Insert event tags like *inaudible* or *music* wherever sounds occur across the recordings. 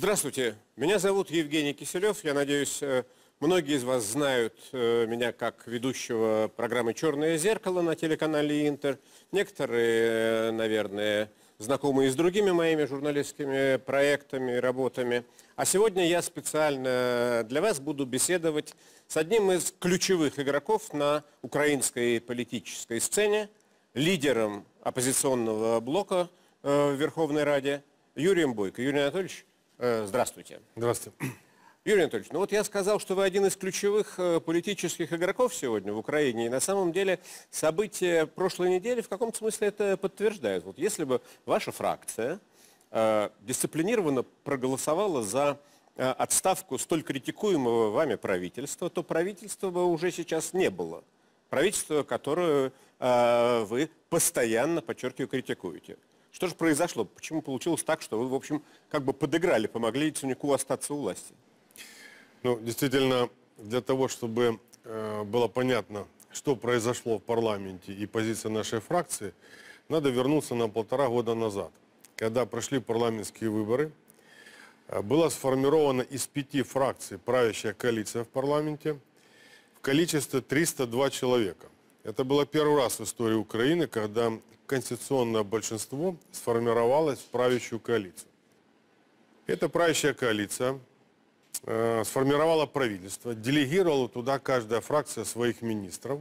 Здравствуйте, меня зовут Евгений Киселев. Я надеюсь, э, многие из вас знают э, меня как ведущего программы «Черное зеркало» на телеканале «Интер». Некоторые, э, наверное, знакомы и с другими моими журналистскими проектами и работами. А сегодня я специально для вас буду беседовать с одним из ключевых игроков на украинской политической сцене, лидером оппозиционного блока в Верховной Раде Юрием Бойко. Юрий Анатольевич, здравствуйте. Здравствуйте. Юрий Анатольевич, ну вот я сказал, что вы один из ключевых э, политических игроков сегодня в Украине, и на самом деле события прошлой недели в каком-то смысле это подтверждают. Вот если бы ваша фракция э, дисциплинированно проголосовала за э, отставку столь критикуемого вами правительства, то правительства бы уже сейчас не было. Правительство, которое э, вы постоянно, подчеркиваю, критикуете. Что же произошло? Почему получилось так, что вы, в общем, как бы подыграли, помогли Яценюку остаться у власти? Ну, действительно, для того, чтобы э, было понятно, что произошло в парламенте и позиция нашей фракции, надо вернуться на полтора года назад, когда прошли парламентские выборы. Э, была сформирована из пяти фракций правящая коалиция в парламенте в количестве 302 человека. Это было первый раз в истории Украины, когда конституционное большинство сформировалось в правящую коалицию. Эта правящая коалиция э, сформировала правительство, делегировала туда каждая фракция своих министров.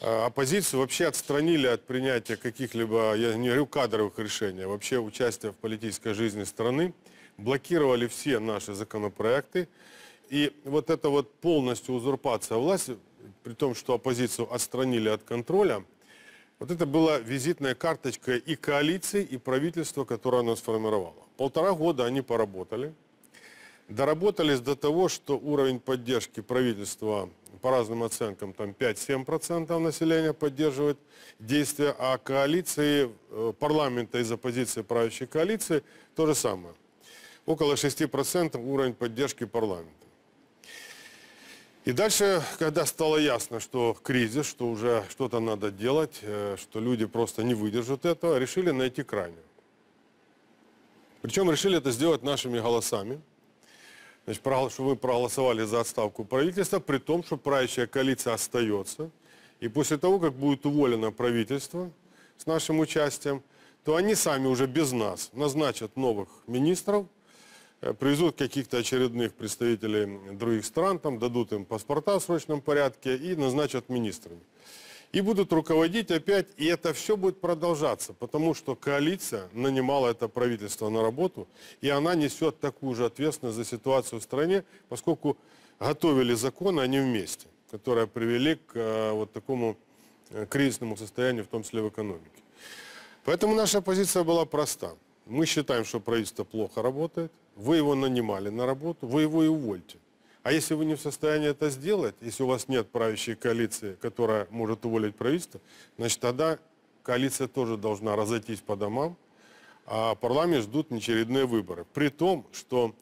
Э, оппозицию вообще отстранили от принятия каких-либо, я не говорю кадровых решений, а вообще участия в политической жизни страны, блокировали все наши законопроекты. И вот эта вот полностью узурпация власти, при том, что оппозицию отстранили от контроля, вот это была визитная карточка и коалиции, и правительства, которое она сформировала. Полтора года они поработали. Доработались до того, что уровень поддержки правительства по разным оценкам там 5-7% населения поддерживает действия, а коалиции э, парламента из оппозиции правящей коалиции то же самое. Около 6% уровень поддержки парламента. И дальше, когда стало ясно, что кризис, что уже что-то надо делать, э, что люди просто не выдержат этого, решили найти крайнюю. Причем решили это сделать нашими голосами. Значит, что мы проголосовали за отставку правительства, при том, что правящая коалиция остается. И после того, как будет уволено правительство с нашим участием, то они сами уже без нас назначат новых министров, привезут каких-то очередных представителей других стран, там дадут им паспорта в срочном порядке и назначат министрами. И будут руководить опять, и это все будет продолжаться, потому что коалиция нанимала это правительство на работу, и она несет такую же ответственность за ситуацию в стране, поскольку готовили законы они вместе, которые привели к э, вот такому э, кризисному состоянию, в том числе в экономике. Поэтому наша позиция была проста. Мы считаем, что правительство плохо работает, вы его нанимали на работу, вы его и увольте. А если вы не в состоянии это сделать, если у вас нет правящей коалиции, которая может уволить правительство, значит тогда коалиция тоже должна разойтись по домам, а парламент ждут очередные выборы. При том, что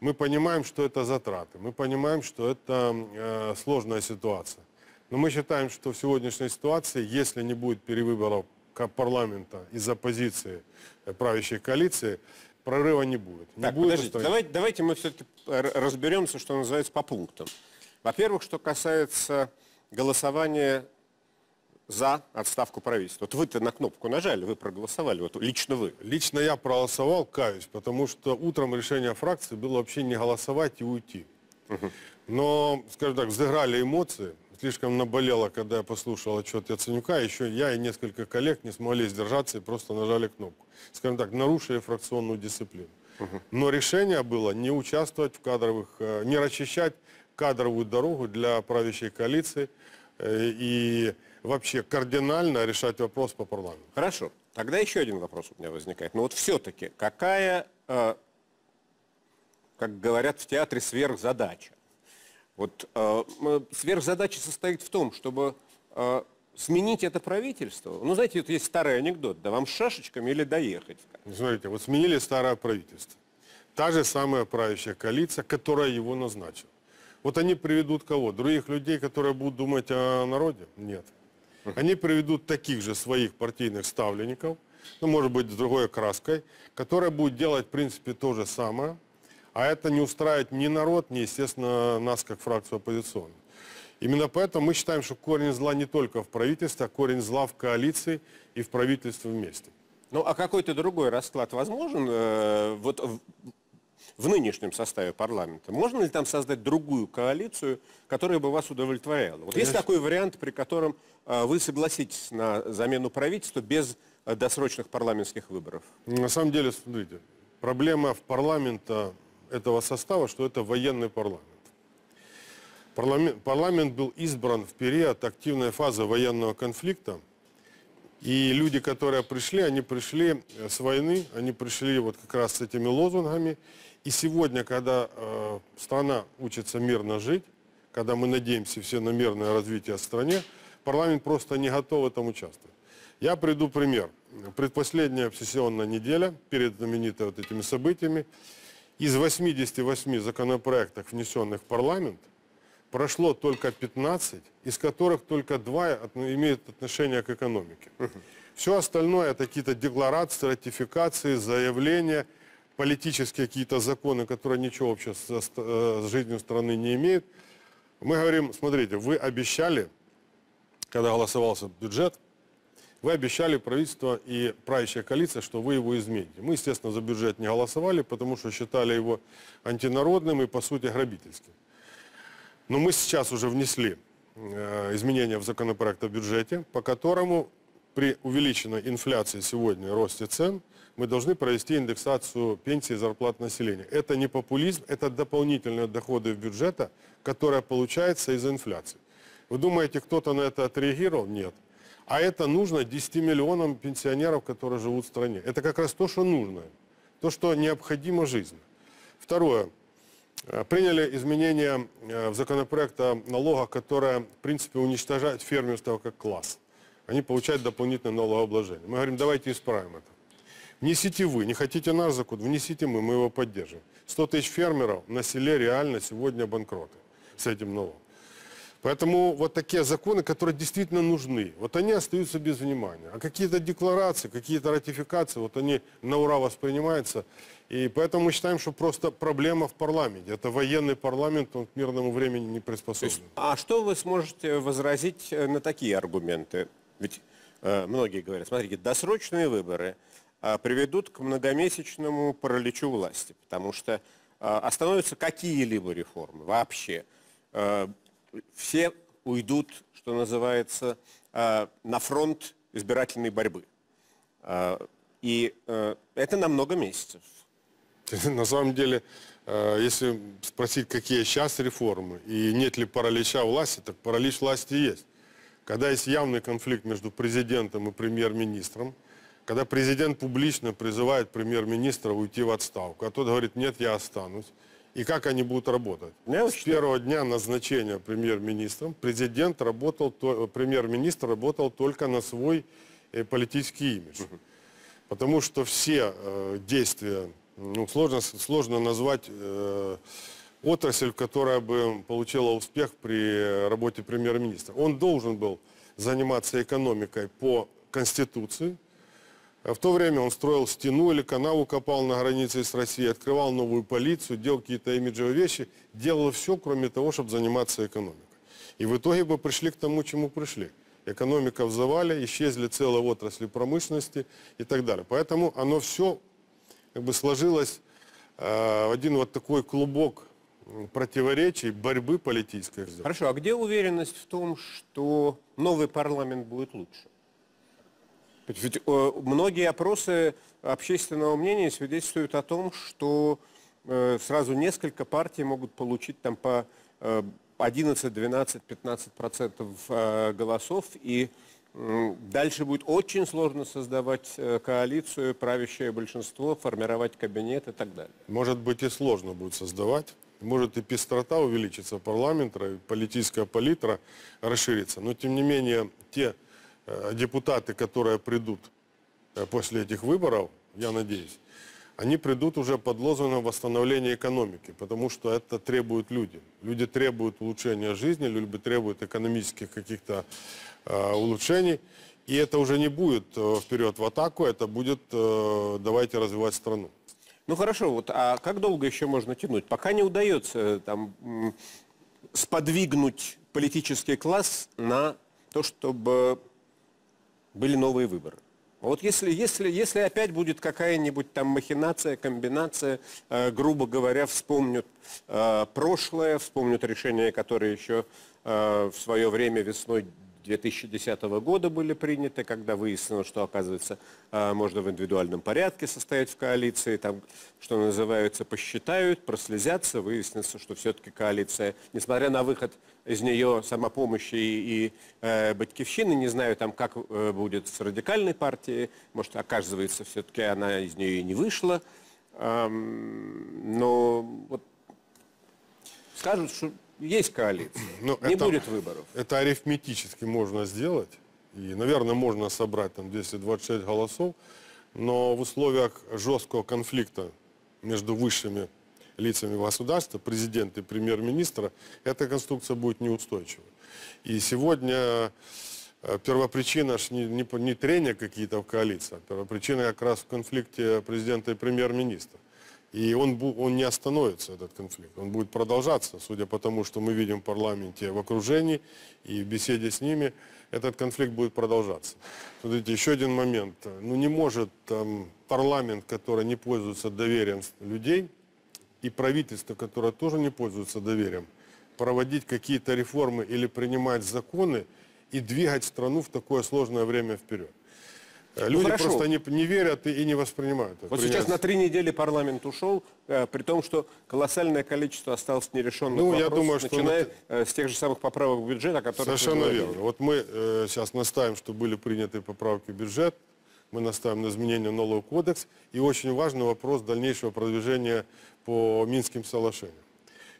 мы понимаем, что это затраты, мы понимаем, что это э, сложная ситуация. Но мы считаем, что в сегодняшней ситуации, если не будет перевыборов парламента из оппозиции э, правящей коалиции, прорыва не будет. Не так, будет подождите, давайте, давайте мы все-таки разберемся, что называется, по пунктам. Во-первых, что касается голосования за отставку правительства. Вот вы-то на кнопку нажали, вы проголосовали, вот лично вы. Лично я проголосовал, каюсь, потому что утром решение фракции было вообще не голосовать и уйти. Угу. Но, скажем так, взыграли эмоции, слишком наболело, когда я послушал отчет Яценюка, еще я и несколько коллег не смогли сдержаться и просто нажали кнопку. Скажем так, нарушили фракционную дисциплину. Но решение было не участвовать в кадровых, э, не расчищать кадровую дорогу для правящей коалиции э, и вообще кардинально решать вопрос по парламенту. Хорошо. Тогда еще один вопрос у меня возникает. Но вот все-таки какая, э, как говорят в театре, сверхзадача? Вот э, сверхзадача состоит в том, чтобы э, сменить это правительство. Ну, знаете, вот есть старый анекдот, да вам шашечками или доехать. Смотрите, вот сменили старое правительство. Та же самая правящая коалиция, которая его назначила. Вот они приведут кого? Других людей, которые будут думать о народе? Нет. Они приведут таких же своих партийных ставленников, ну, может быть, с другой краской, которая будет делать, в принципе, то же самое, а это не устраивает ни народ, ни, естественно, нас, как фракцию оппозиционную. Именно поэтому мы считаем, что корень зла не только в правительстве, а корень зла в коалиции и в правительстве вместе. Ну, а какой-то другой расклад возможен э, вот в, в нынешнем составе парламента? Можно ли там создать другую коалицию, которая бы вас удовлетворяла? Вот есть такой вариант, при котором э, вы согласитесь на замену правительства без э, досрочных парламентских выборов? На самом деле, смотрите, проблема в парламента этого состава, что это военный парламент. Парламент, парламент был избран в период активной фазы военного конфликта, и люди, которые пришли, они пришли с войны, они пришли вот как раз с этими лозунгами. И сегодня, когда э, страна учится мирно жить, когда мы надеемся все на мирное развитие стране, парламент просто не готов в этом участвовать. Я приду пример. Предпоследняя сессионная неделя, перед знаменитыми вот этими событиями, из 88 законопроектов, внесенных в парламент, прошло только 15, из которых только два имеют отношение к экономике. Все остальное это какие-то декларации, ратификации, заявления, политические какие-то законы, которые ничего общего с, с жизнью страны не имеют. Мы говорим, смотрите, вы обещали, когда голосовался бюджет, вы обещали правительство и правящая коалиция, что вы его измените. Мы, естественно, за бюджет не голосовали, потому что считали его антинародным и, по сути, грабительским. Но мы сейчас уже внесли э, изменения в законопроект о бюджете, по которому при увеличенной инфляции сегодня, росте цен, мы должны провести индексацию пенсии и зарплат населения. Это не популизм, это дополнительные доходы в бюджета, которые получаются из-за инфляции. Вы думаете, кто-то на это отреагировал? Нет. А это нужно 10 миллионам пенсионеров, которые живут в стране. Это как раз то, что нужно, то, что необходимо жизни. Второе. Э, приняли изменения э, в законопроект о налогах, которые, в принципе, уничтожают фермерство как класс. Они получают дополнительное налогообложение. Мы говорим, давайте исправим это. Внесите вы, не хотите наш закон, внесите мы, мы его поддержим. 100 тысяч фермеров на селе реально сегодня банкроты с этим налогом. Поэтому вот такие законы, которые действительно нужны, вот они остаются без внимания. А какие-то декларации, какие-то ратификации, вот они на ура воспринимаются. И поэтому мы считаем, что просто проблема в парламенте. Это военный парламент, он к мирному времени не приспособлен. Есть, а что вы сможете возразить э, на такие аргументы? Ведь э, многие говорят, смотрите, досрочные выборы э, приведут к многомесячному параличу власти, потому что э, остановятся какие-либо реформы вообще. Все уйдут, что называется, э, на фронт избирательной борьбы. Э, и э, это на много месяцев. *laughs* На самом деле, если спросить, какие сейчас реформы и нет ли паралича власти, так паралич власти есть. Когда есть явный конфликт между президентом и премьер-министром, когда президент публично призывает премьер-министра уйти в отставку, а тот говорит, нет, я останусь, и как они будут работать. С первого дня назначения премьер-министром президент работал, премьер-министр работал только на свой э, политический имидж. Потому что все э, действия, ну, сложно, сложно назвать э, отрасль, которая бы получила успех при работе премьер-министра. Он должен был заниматься экономикой по Конституции, в то время он строил стену или канаву копал на границе с Россией, открывал новую полицию, делал какие-то имиджевые вещи, делал все, кроме того, чтобы заниматься экономикой. И в итоге бы пришли к тому, чему пришли. Экономика в завале, исчезли целые отрасли промышленности и так далее. Поэтому оно все как бы сложилось э, один вот такой клубок противоречий, борьбы политической. Хорошо, а где уверенность в том, что новый парламент будет лучше? Ведь э, многие опросы общественного мнения свидетельствуют о том, что э, сразу несколько партий могут получить там по 11, 12, 15 процентов э, голосов, и дальше будет очень сложно создавать коалицию, правящее большинство, формировать кабинет и так далее. Может быть и сложно будет создавать. Может и пестрота увеличится парламента, политическая палитра расширится. Но тем не менее те депутаты, которые придут э, после этих выборов, я надеюсь, они придут уже под лозунгом восстановления экономики, потому что это требуют люди. Люди требуют улучшения жизни, люди требуют экономических каких-то э, улучшений. И это уже не будет э, вперед в атаку, это будет э, давайте развивать страну. Ну хорошо, вот, а как долго еще можно тянуть? Пока не удается э, там, сподвигнуть политический класс на то, чтобы были новые выборы. Вот если, если, если опять будет какая-нибудь там махинация, комбинация, э, грубо говоря, вспомнят э, прошлое, вспомнят решения, которые еще э, в свое время весной 2010 года были приняты, когда выяснилось, что, оказывается, э, можно в индивидуальном порядке состоять в коалиции, там, что называется, посчитают, прослезятся, выяснится, что все-таки коалиция, несмотря на выход из нее самопомощи и, и э, Батькивщины, не знаю, там, как э, будет с радикальной партией, может, оказывается, все-таки она из нее и не вышла, Эм, но вот скажут, что есть коалиция, Ну, не это- будет выборов. Это арифметически можно сделать. И, наверное, можно собрать там 226 голосов. Но в условиях жесткого конфликта между высшими лицами государства, президента и премьер-министра, эта конструкция будет неустойчива. И сегодня э, первопричина ж не, не, не трения какие-то в коалиции, а первопричина как раз в конфликте президента и премьер-министра. И он, он не остановится, этот конфликт. Он будет продолжаться, судя по тому, что мы видим в парламенте в окружении и в беседе с ними, этот конфликт будет продолжаться. Смотрите, еще один момент. Ну не может там, парламент, который не пользуется доверием людей, и правительство, которое тоже не пользуется доверием, проводить какие-то реформы или принимать законы и двигать страну в такое сложное время вперед. Э, Люди Ну, хорошо. просто не, не верят и, и не воспринимают это. Вот сейчас на три недели парламент ушел, э, при том, что колоссальное количество осталось нерешенных Ну, я вопросов, думаю, что начиная на- э, с тех же самых поправок в бюджет, о которых вы Совершенно верно. Вот мы э, сейчас настаиваем, что были приняты поправки в бюджет, мы настаиваем на изменение налогового кодекс, и очень важный вопрос дальнейшего продвижения по Минским соглашениям.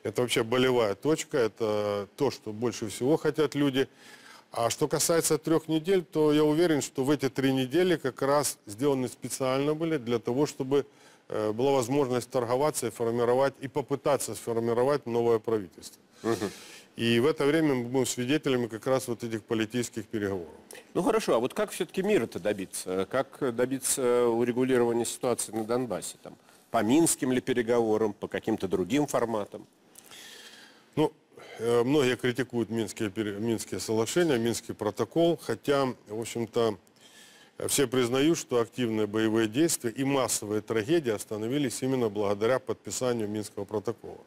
Это вообще болевая точка, это то, что больше всего хотят люди. А что касается трех недель, то я уверен, что в эти три недели как раз сделаны специально были для того, чтобы э, была возможность торговаться и формировать, и попытаться сформировать новое правительство. И в это время мы будем свидетелями как раз вот этих политических переговоров. Ну хорошо, а вот как все-таки мира-то добиться? Как добиться урегулирования ситуации на Донбассе? Там, по минским ли переговорам, по каким-то другим форматам? Э, многие критикуют Минские, Минские соглашения, Минский протокол, хотя, в общем-то, все признают, что активные боевые действия и массовые трагедии остановились именно благодаря подписанию Минского протокола.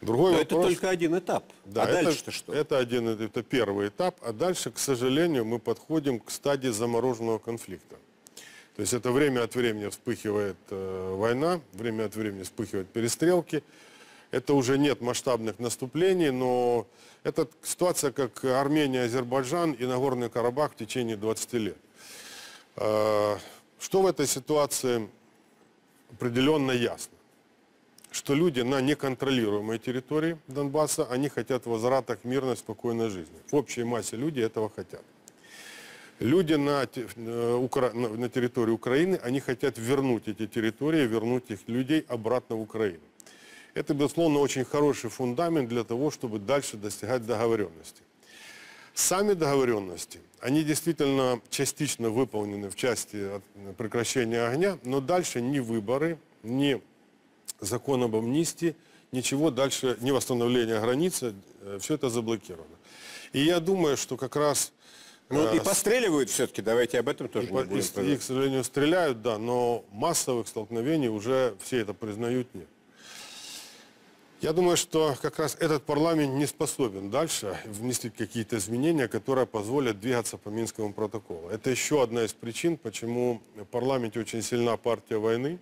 Другой Но это вопрос- только один этап. Да, а это- дальше-то что? Это один, это первый этап, а дальше, к сожалению, мы подходим к стадии замороженного конфликта. То есть это время от времени вспыхивает э, война, время от времени вспыхивают перестрелки. Это уже нет масштабных наступлений, но это ситуация, как Армения, Азербайджан и Нагорный Карабах в течение 20 лет. Э, Что в этой ситуации определенно ясно? что люди на неконтролируемой территории Донбасса, они хотят возврата к мирной, спокойной жизни. В общей массе люди этого хотят. Люди на, э, на территории Украины, они хотят вернуть эти территории, вернуть их людей обратно в Украину. Это, безусловно, очень хороший фундамент для того, чтобы дальше достигать договоренности. Сами договоренности, они действительно частично выполнены в части от- прекращения огня, но дальше ни выборы, ни закон об амнистии, ничего дальше, ни восстановление границы, все это заблокировано. И я думаю, что как раз... Ну э, и постреливают все-таки, давайте об этом тоже и не будем. и их, к сожалению, стреляют, да, но массовых столкновений уже все это признают нет. Я думаю, что как раз этот парламент не способен дальше внести какие-то изменения, которые позволят двигаться по Минскому протоколу. Это еще одна из причин, почему в парламенте очень сильна партия войны,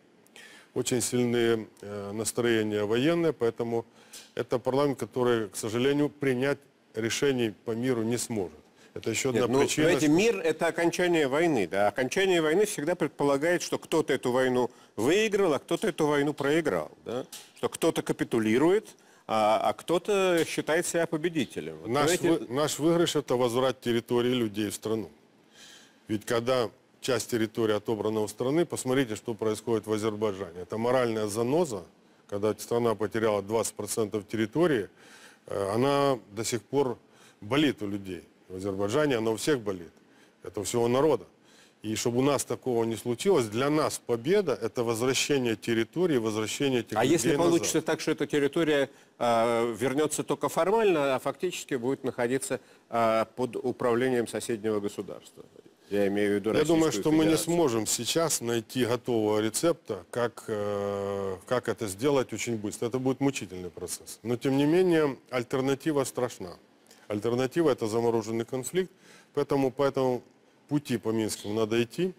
очень сильные э, настроения военные, поэтому это парламент, который, к сожалению, принять решений по миру не сможет. Это еще одна Нет, ну, причина. знаете, мир – это окончание войны. Да? Окончание войны всегда предполагает, что кто-то эту войну выиграл, а кто-то эту войну проиграл. Да? Что кто-то капитулирует, а, а кто-то считает себя победителем. Вот, Наш, знаете, вы- наш выигрыш – это возврат территории людей в страну. Ведь когда часть территории отобрана у страны, посмотрите, что происходит в Азербайджане. Это моральная заноза, когда страна потеряла 20% территории, э, она до сих пор болит у людей. В Азербайджане она у всех болит. это у всего народа. И чтобы у нас такого не случилось, для нас победа – это возвращение территории, возвращение этих А если назад. получится так, что эта территория э, вернется только формально, а фактически будет находиться э, под управлением соседнего государства? Я имею в виду Я думаю, Российскую что мы не Федерацию. сможем сейчас найти готового рецепта, как, э, как это сделать очень быстро. Это будет мучительный процесс. Но, тем не менее, альтернатива страшна. Альтернатива – это замороженный конфликт, поэтому по этому пути по Минскому надо идти.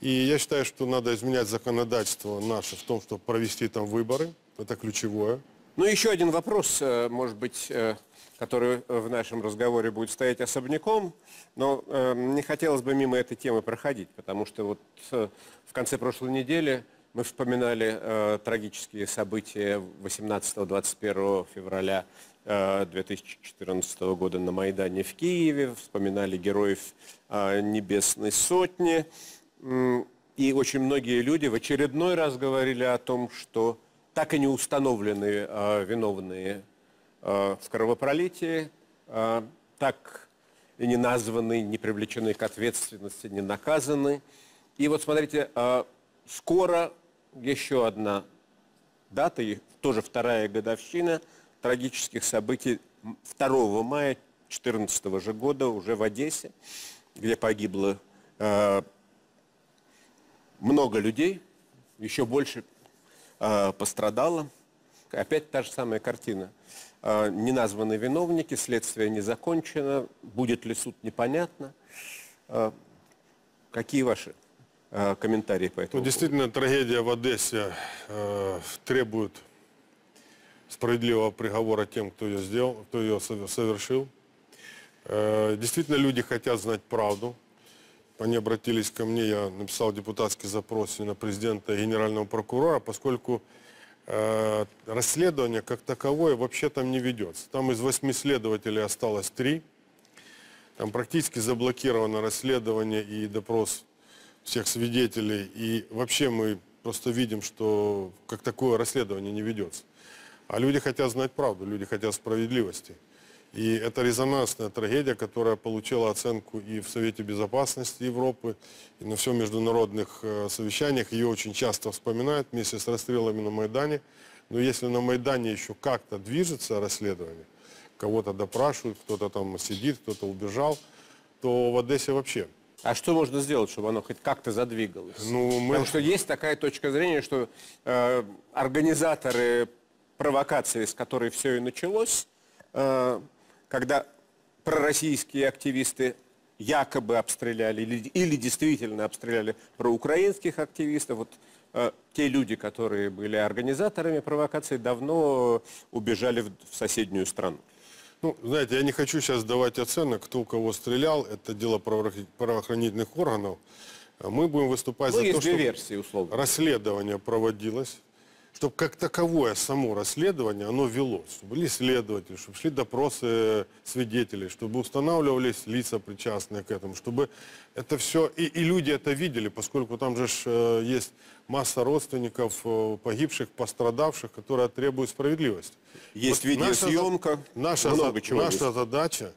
И я считаю, что надо изменять законодательство наше в том, чтобы провести там выборы. Это ключевое. Ну, еще один вопрос, э, может быть, э, который в нашем разговоре будет стоять особняком, но э, не хотелось бы мимо этой темы проходить, потому что вот в конце прошлой недели мы вспоминали трагические события 18-21 февраля 2014 года на Майдане в Киеве, вспоминали героев э, Небесной Сотни, и очень многие люди в очередной раз говорили о том, что так и не установленные э, виновные э, в кровопролитии, э, так и не названы, не привлечены к ответственности, не наказаны. И вот смотрите, э, скоро еще одна дата, тоже вторая годовщина трагических событий 2 мая 2014 же года уже в Одессе, где погибло э, много людей, еще больше э, пострадало. Опять та же самая картина. Э, неназванные виновники, следствие не закончено, будет ли суд непонятно. Э, какие ваши э, комментарии по Ну, этому? поводу? действительно, трагедия в Одессе э, требует справедливого приговора тем, кто ее сделал, кто ее сове- совершил. Э, действительно, люди хотят знать правду. Они обратились ко мне, я написал депутатский запрос на президента и генерального прокурора, поскольку э, расследование как таковое вообще там не ведется. Там из восьми следователей осталось три. Там практически заблокировано расследование и допрос всех свидетелей. И вообще мы просто видим, что как такое расследование не ведется. А люди хотят знать правду, люди хотят справедливости. И это резонансная трагедия, которая получила оценку и в Совете Безопасности Европы, и на всех международных э, совещаниях. Ее очень часто вспоминают вместе с расстрелами на Майдане. Но если на Майдане еще как-то движется расследование, кого-то допрашивают, кто-то там сидит, кто-то убежал, то в Одессе вообще. А что можно сделать, чтобы оно хоть как-то задвигалось? Ну, мы- Потому что есть такая точка зрения, что э, организаторы провокации, с которой все и началось, э, когда пророссийские активисты якобы обстреляли или, или действительно обстреляли проукраинских активистов, вот э, те люди, которые были организаторами провокации, давно убежали в, в соседнюю страну. Ну, знаете, я не хочу сейчас давать оценок, кто у кого стрелял. Это дело правоохр- правоохранительных органов. Мы будем выступать Ну, за то, чтобы версии, условно. расследование проводилось, чтобы как таковое само расследование, оно велось. Чтобы были следователи, чтобы шли допросы свидетелей, чтобы устанавливались лица, причастные к этому, чтобы это все... И, и люди это видели, поскольку там же э, есть масса родственников э, погибших, пострадавших, которые требуют справедливости. Есть Вот наша видеосъемка, Наша, много за- чего наша есть. задача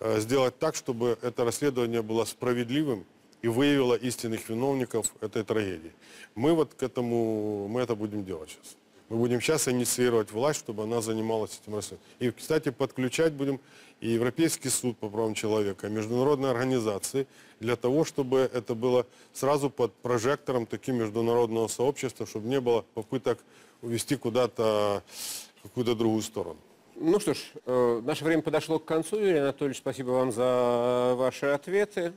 э, сделать так, чтобы это расследование было справедливым и выявило истинных виновников этой трагедии. Мы вот к этому, мы это будем делать сейчас. Мы будем сейчас инициировать власть, чтобы она занималась этим расследованием. И, кстати, подключать будем и Европейский суд по правам человека, и международные организации, для того, чтобы это было сразу под прожектором таким международного сообщества, чтобы не было попыток увести куда-то какую-то другую сторону. Ну что ж, э, наше время подошло к концу. Юрий Анатольевич, спасибо вам за ваши ответы.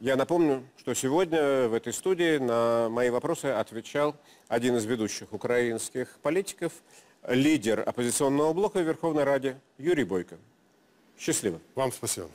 Я напомню, что сегодня в этой студии на мои вопросы отвечал один из ведущих украинских политиков, лидер оппозиционного блока в Верховной Раде Юрий Бойко. Счастливо. Вам спасибо.